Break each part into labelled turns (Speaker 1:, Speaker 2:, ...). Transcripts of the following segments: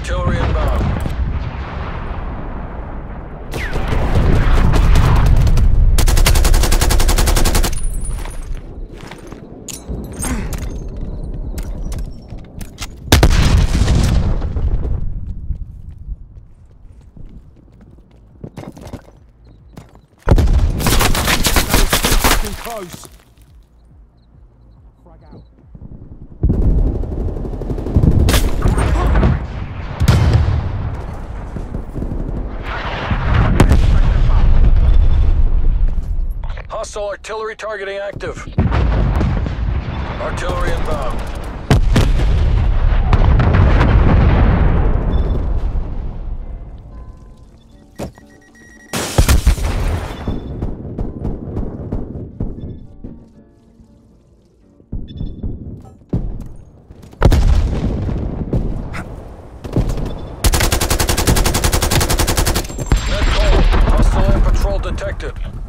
Speaker 1: artillery inbound.
Speaker 2: Close.
Speaker 1: Hostile artillery targeting active. Artillery inbound. detected.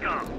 Speaker 1: Backup!